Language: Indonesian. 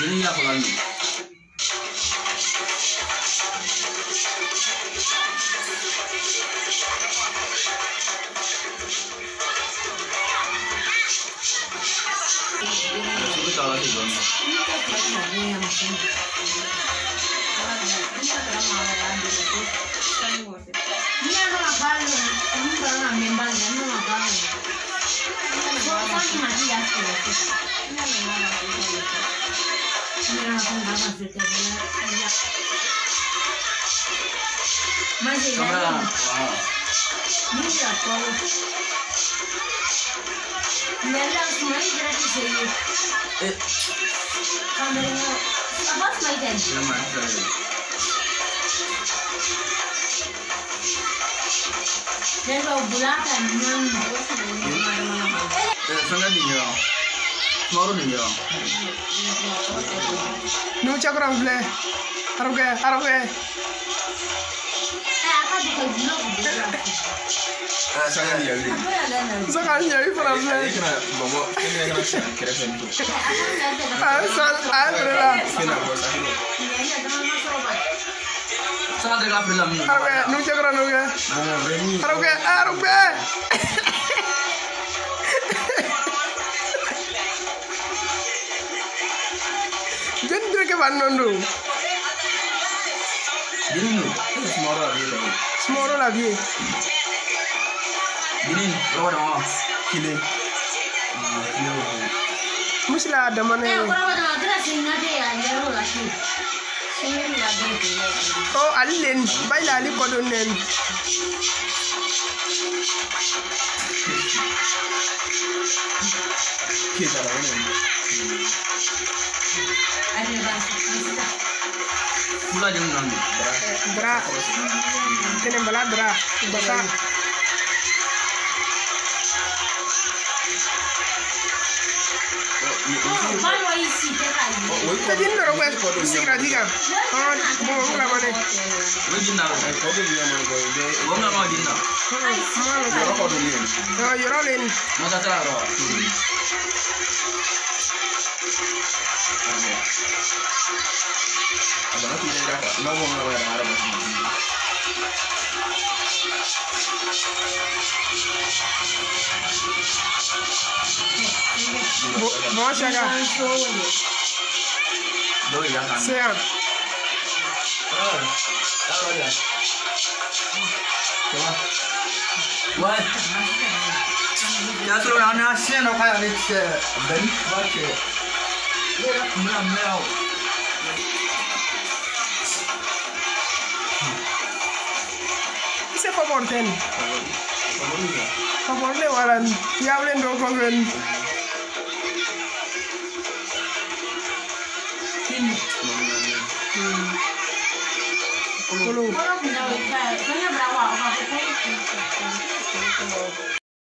人家好了你。Thank you. 你让红糖老师给看。你这样说，我连两次没给他提。哎。他没有，他不是没给。也蛮帅的。先说不让他，你让，哎，放在里面。Kena bawa, ini kena siap kira-kira itu. a ye san a ye feere la Kena bawa sakit. Sana ada kafir lah. arabukɛ nu cakra nu kɛ Nah, Remy. arabukɛ arabukɛ jeni dire ke ban non do Gini ni. Ini semua orang dia tahu. smoro la vie Gini ni. Berapa dah mau? Kile. Ah, kile. musila damane o ali len bayla ali kodon Kita ini. Pula jangan nanti. dra kene bala dra basa ta jin doro kwe sigra diga ah bo ngula jinna lo. Eh, kau tu dia mana kau dia. Gue nggak mau jinna. Dia kau tu dia. yo yoro len Mau kata lo. Não, que já grava, não vou gravar a hora mais Vou chegar. Dois já tá. Certo. Olha. Olha. What? Ya tu lo haces, no para de ser. Bem, vai. Đây là thứ làm mèo Você favor tem? Favor de Warren. E abren do Gogan. Colo. Colo. Colo. Colo. Colo. Colo. Colo.